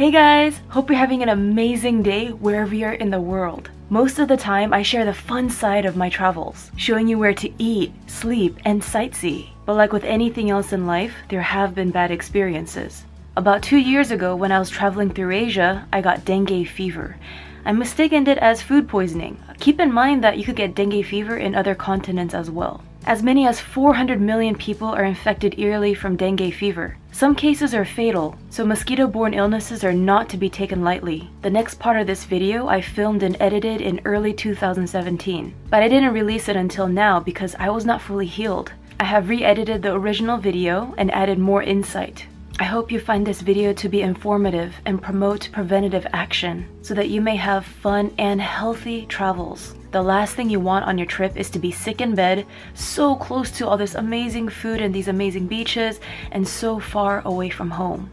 Hey guys! Hope you're having an amazing day wherever you're in the world. Most of the time, I share the fun side of my travels, showing you where to eat, sleep, and sightsee. But like with anything else in life, there have been bad experiences. About two years ago, when I was traveling through Asia, I got dengue fever. I mistaken it as food poisoning. Keep in mind that you could get dengue fever in other continents as well. As many as 400 million people are infected yearly from dengue fever. Some cases are fatal, so mosquito-borne illnesses are not to be taken lightly. The next part of this video I filmed and edited in early 2017, but I didn't release it until now because I was not fully healed. I have re-edited the original video and added more insight. I hope you find this video to be informative and promote preventative action so that you may have fun and healthy travels. The last thing you want on your trip is to be sick in bed, so close to all this amazing food and these amazing beaches, and so far away from home.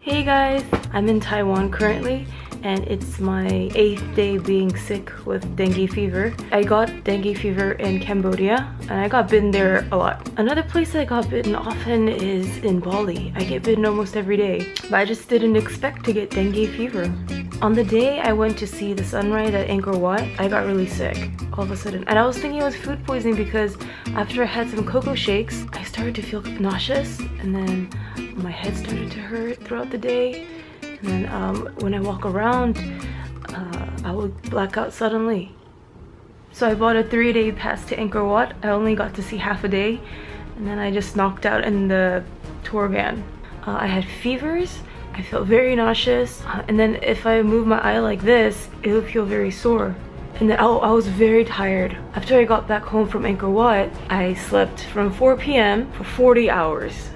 Hey guys, I'm in Taiwan currently and it's my eighth day being sick with dengue fever. I got dengue fever in Cambodia and I got bitten there a lot. Another place I got bitten often is in Bali. I get bitten almost every day, but I just didn't expect to get dengue fever. On the day I went to see the sunrise at Angkor Wat, I got really sick all of a sudden. And I was thinking it was food poisoning because after I had some cocoa shakes, I started to feel nauseous and then my head started to hurt throughout the day and then um, when I walk around uh, I would black out suddenly. So I bought a three-day pass to Angkor Wat. I only got to see half a day and then I just knocked out in the tour van. Uh, I had fevers. I felt very nauseous. Uh, and then if I move my eye like this it would feel very sore. And then I, I was very tired. After I got back home from Angkor Wat, I slept from 4 p.m. for 40 hours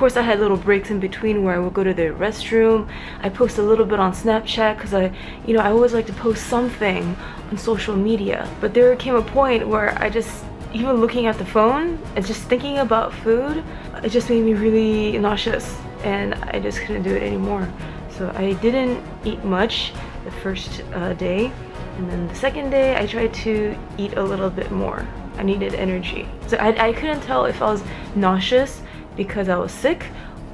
course I had little breaks in between where I would go to the restroom. I post a little bit on Snapchat because I, you know, I always like to post something on social media. But there came a point where I just, even looking at the phone and just thinking about food, it just made me really nauseous and I just couldn't do it anymore. So I didn't eat much the first uh, day and then the second day I tried to eat a little bit more. I needed energy. So I, I couldn't tell if I was nauseous because I was sick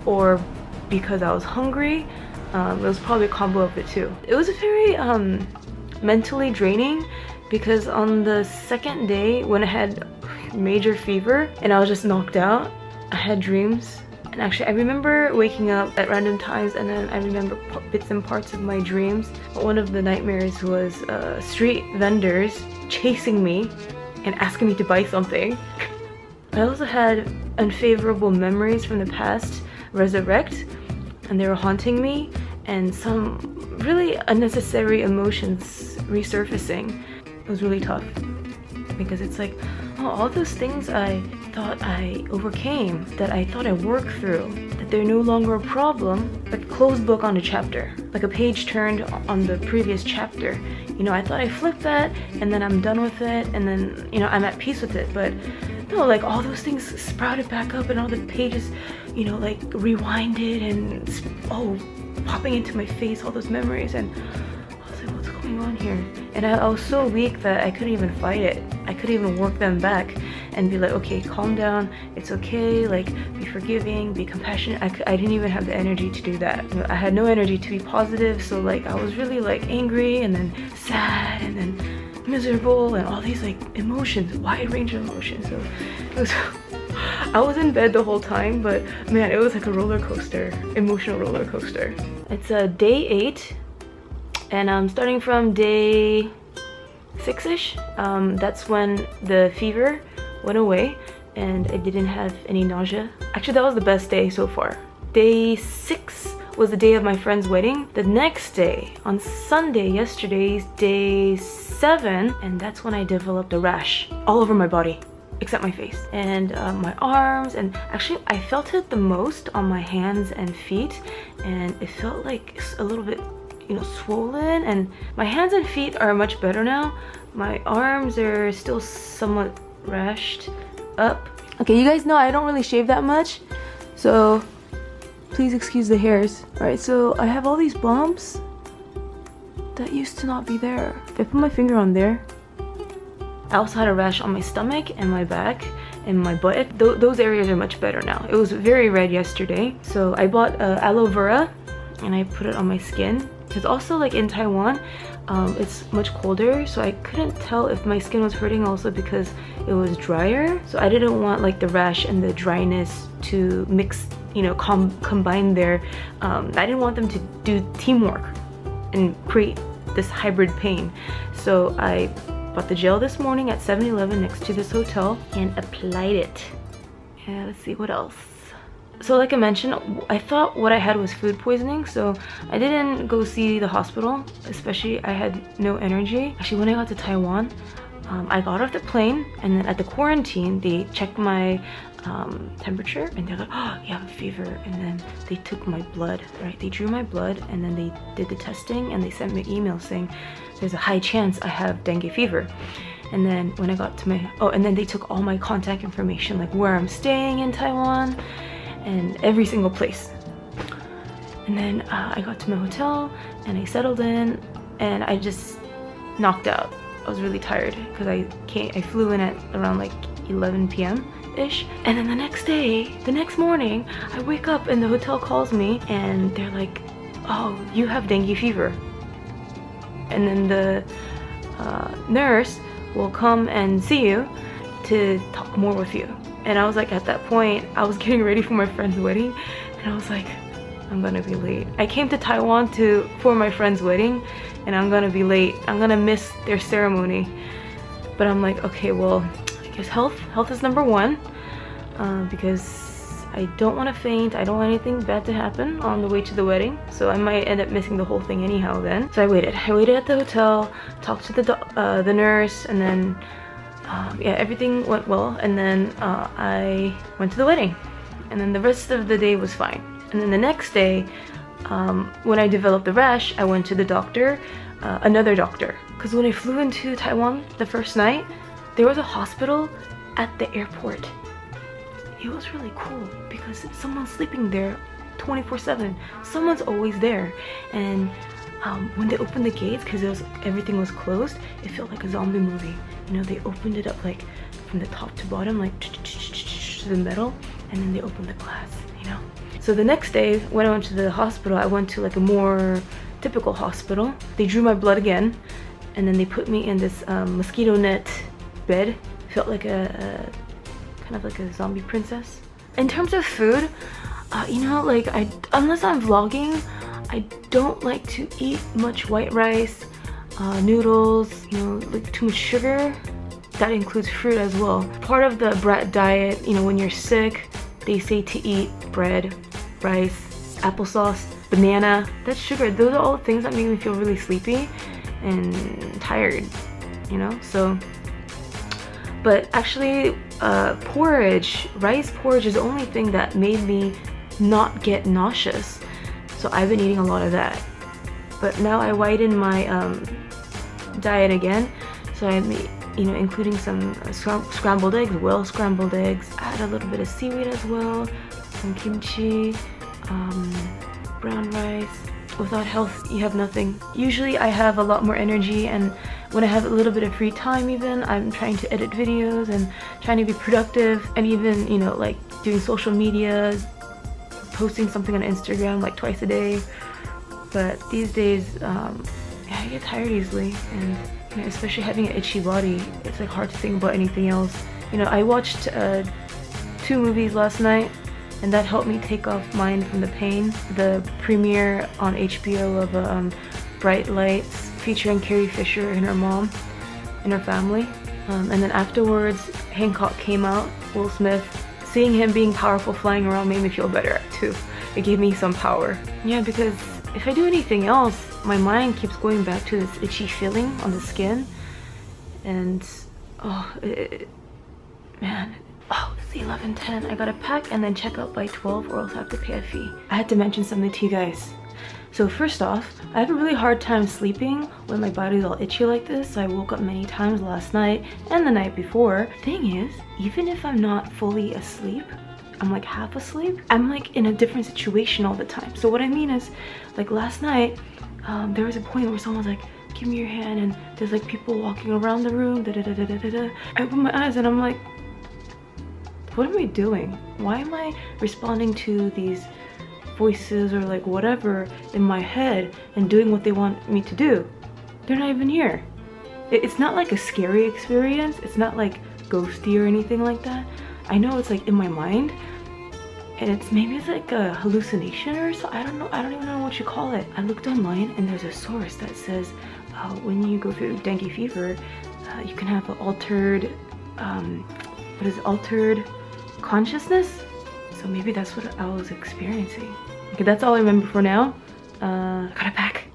or because I was hungry. Um, it was probably a combo of the two. It was very um, mentally draining because on the second day when I had major fever and I was just knocked out, I had dreams. And actually I remember waking up at random times and then I remember bits and parts of my dreams. One of the nightmares was uh, street vendors chasing me and asking me to buy something. I also had unfavorable memories from the past resurrect and they were haunting me and some really unnecessary emotions resurfacing. It was really tough because it's like, oh, all those things I thought I overcame, that I thought I worked through, that they're no longer a problem, like closed book on a chapter, like a page turned on the previous chapter. You know, I thought I flipped that and then I'm done with it and then, you know, I'm at peace with it, but no, like all those things sprouted back up and all the pages, you know, like rewinded and oh, popping into my face, all those memories. And I was like, what's going on here? And I, I was so weak that I couldn't even fight it. I couldn't even work them back and be like, okay, calm down. It's okay. Like, be forgiving, be compassionate. I, I didn't even have the energy to do that. I had no energy to be positive. So like, I was really like angry and then sad and then miserable and all these like emotions, wide range of emotions. So it was I was in bed the whole time, but man, it was like a roller coaster, emotional roller coaster. It's a uh, day eight, and I'm starting from day six-ish. Um, that's when the fever went away and I didn't have any nausea. Actually, that was the best day so far. Day six was the day of my friend's wedding. The next day, on Sunday, yesterday's day seven, and that's when I developed a rash all over my body except my face and uh, my arms. And actually I felt it the most on my hands and feet and it felt like a little bit you know swollen. And my hands and feet are much better now. My arms are still somewhat rashed up. Okay you guys know I don't really shave that much so Please excuse the hairs. Alright, so I have all these bumps that used to not be there. If I put my finger on there, I also had a rash on my stomach and my back and my butt. Th those areas are much better now. It was very red yesterday. So I bought uh, aloe vera and I put it on my skin. Because also like in Taiwan, um, it's much colder so I couldn't tell if my skin was hurting also because it was drier so I didn't want like the rash and the dryness to mix you know com combine there um, I didn't want them to do teamwork and create this hybrid pain. So I bought the gel this morning at 7-Eleven next to this hotel and applied it. Yeah let's see what else. So like I mentioned, I thought what I had was food poisoning, so I didn't go see the hospital, especially I had no energy. Actually, when I got to Taiwan, um, I got off the plane and then at the quarantine, they checked my um, temperature and they're like, oh, you have a fever. And then they took my blood, right? They drew my blood and then they did the testing and they sent me an email saying there's a high chance I have dengue fever. And then when I got to my, oh, and then they took all my contact information, like where I'm staying in Taiwan and every single place. And then uh, I got to my hotel and I settled in and I just knocked out. I was really tired because I came, I flew in at around like 11 p.m. ish. And then the next day, the next morning, I wake up and the hotel calls me and they're like, oh, you have dengue fever. And then the uh, nurse will come and see you to talk more with you. And I was like, at that point, I was getting ready for my friend's wedding. And I was like, I'm gonna be late. I came to Taiwan to for my friend's wedding and I'm gonna be late. I'm gonna miss their ceremony. But I'm like, okay, well, guess health, health is number one uh, because I don't want to faint. I don't want anything bad to happen on the way to the wedding. So I might end up missing the whole thing anyhow then. So I waited. I waited at the hotel, talked to the, uh, the nurse, and then um, yeah, everything went well. And then uh, I went to the wedding. And then the rest of the day was fine. And then the next day, um, when I developed the rash, I went to the doctor, uh, another doctor. Because when I flew into Taiwan the first night, there was a hospital at the airport. It was really cool because someone's sleeping there 24-7. Someone's always there. And um, when they opened the gates, because everything was closed, it felt like a zombie movie. You know, they opened it up like from the top to bottom, like to the middle, and then they opened the glass, you know. So the next day, when I went to the hospital, I went to like a more typical hospital. They drew my blood again, and then they put me in this um, mosquito net bed. Felt like a, a, kind of like a zombie princess. In terms of food, uh, you know, like I unless I'm vlogging, I don't like to eat much white rice, uh, noodles, you know, like too much sugar. That includes fruit as well. Part of the BRAT diet, you know, when you're sick, they say to eat bread, rice, applesauce, banana. That's sugar. Those are all things that make me feel really sleepy and tired, you know? So, but actually, uh, porridge, rice porridge is the only thing that made me not get nauseous. So I've been eating a lot of that. But now I widen my um, diet again. So I'm, you know, including some uh, scrambled eggs, well scrambled eggs. Add a little bit of seaweed as well, some kimchi, um, brown rice. Without health, you have nothing. Usually I have a lot more energy and when I have a little bit of free time even, I'm trying to edit videos and trying to be productive and even, you know, like doing social media, posting something on Instagram like twice a day. But these days, um, yeah, I get tired easily and you know, especially having an itchy body, it's like hard to think about anything else. You know, I watched uh, two movies last night and that helped me take off mind from the pain. The premiere on HBO of um, Bright Lights featuring Carrie Fisher and her mom and her family. Um, and then afterwards, Hancock came out, Will Smith, seeing him being powerful flying around made me feel better too. It gave me some power. Yeah, because if I do anything else, my mind keeps going back to this itchy feeling on the skin. And, oh, it, man, oh, it's 11.10. I gotta pack and then check out by 12 or else I have to pay a fee. I had to mention something to you guys. So first off, I have a really hard time sleeping when my body's all itchy like this. So I woke up many times last night and the night before. Thing is, even if I'm not fully asleep, I'm like half asleep, I'm like in a different situation all the time. So what I mean is, like last night, um, there was a point where someone was like, give me your hand and there's like people walking around the room, da da da da da da. I open my eyes and I'm like, what am I doing? Why am I responding to these voices or like whatever in my head and doing what they want me to do? They're not even here. It's not like a scary experience. It's not like ghosty or anything like that. I know it's like in my mind and it's maybe it's like a hallucination or so. I don't know. I don't even know what you call it. I looked online and there's a source that says uh, when you go through dengue fever, uh, you can have an altered, um, what is it, altered consciousness? So maybe that's what I was experiencing. Okay, that's all I remember for now. Uh, gotta pack.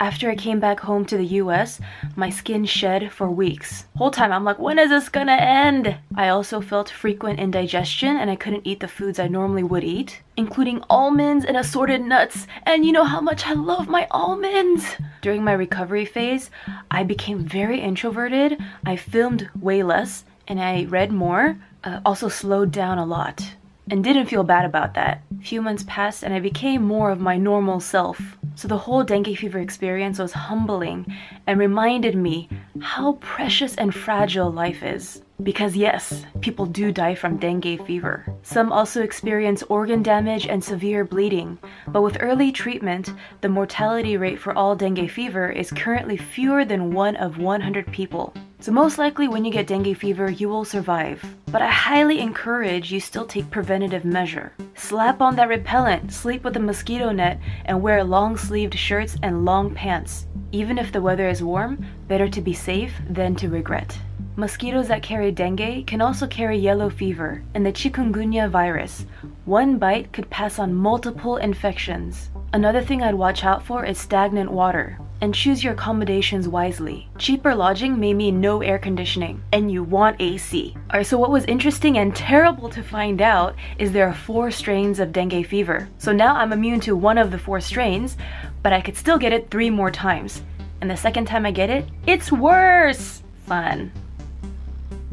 After I came back home to the US, my skin shed for weeks. Whole time I'm like, when is this gonna end? I also felt frequent indigestion and I couldn't eat the foods I normally would eat, including almonds and assorted nuts. And you know how much I love my almonds! During my recovery phase, I became very introverted. I filmed way less and I read more, uh, also slowed down a lot and didn't feel bad about that. A few months passed and I became more of my normal self. So the whole dengue fever experience was humbling and reminded me how precious and fragile life is. Because yes, people do die from dengue fever. Some also experience organ damage and severe bleeding, but with early treatment, the mortality rate for all dengue fever is currently fewer than 1 of 100 people. So most likely when you get dengue fever, you will survive. But I highly encourage you still take preventative measure. Slap on that repellent, sleep with a mosquito net, and wear long sleeved shirts and long pants. Even if the weather is warm, better to be safe than to regret. Mosquitoes that carry dengue can also carry yellow fever and the chikungunya virus. One bite could pass on multiple infections. Another thing I'd watch out for is stagnant water and choose your accommodations wisely. Cheaper lodging may mean no air conditioning, and you want AC. Alright, so what was interesting and terrible to find out is there are four strains of dengue fever. So now I'm immune to one of the four strains, but I could still get it three more times. And the second time I get it, it's worse! Fun.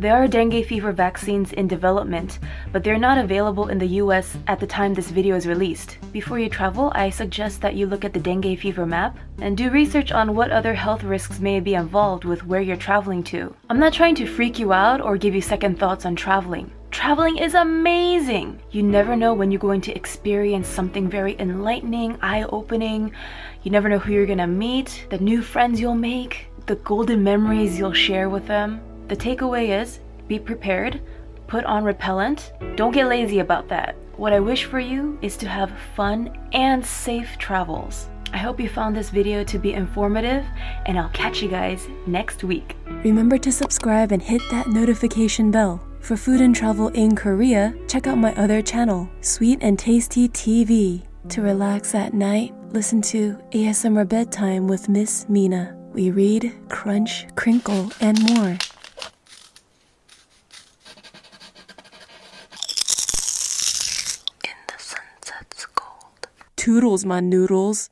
There are dengue fever vaccines in development, but they're not available in the US at the time this video is released. Before you travel, I suggest that you look at the dengue fever map and do research on what other health risks may be involved with where you're traveling to. I'm not trying to freak you out or give you second thoughts on traveling. Traveling is amazing! You never know when you're going to experience something very enlightening, eye-opening. You never know who you're gonna meet, the new friends you'll make, the golden memories you'll share with them. The takeaway is be prepared, put on repellent, don't get lazy about that. What I wish for you is to have fun and safe travels. I hope you found this video to be informative, and I'll catch you guys next week. Remember to subscribe and hit that notification bell. For food and travel in Korea, check out my other channel, Sweet and Tasty TV. To relax at night, listen to ASMR Bedtime with Miss Mina. We read, crunch, crinkle, and more. In the sunset's gold. Toodles, my noodles.